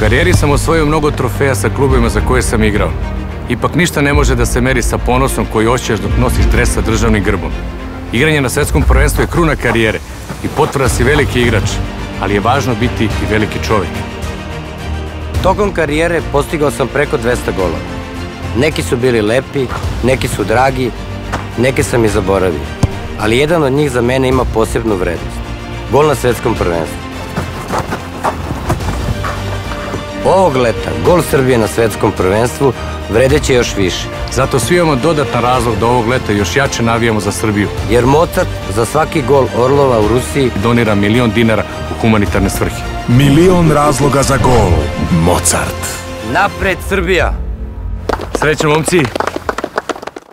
karijeri sam osvojio mnogo trofeja sa klubima za koje sam igrao. Ipak ništa ne može da se meri sa ponosom koji osjećaš dok nosiš dres sa državnim grbom. Igranje na svetskom prvenstvu je kruna karijere i potvrda si veliki igrač, ali je važno biti i veliki čovjek. Tokom karijere postigao sam preko 200 golova. Neki su bili lepi, neki su dragi, neke sam i zaboravio. Ali jedan od njih za mene ima posebnu vrednost. Gol na svetskom prvenstvu. Ovog leta, gol Srbije na svetskom prvenstvu vredeće još više. Zato svi imamo dodatan razlog da ovog leta još jače navijamo za Srbiju Jer Mozart za svaki gol Orlova u Rusiji donira milion dinara u humanitarne svrhe. Milion razloga za gol. Mozart. Napred Srbija! Srećno, momci!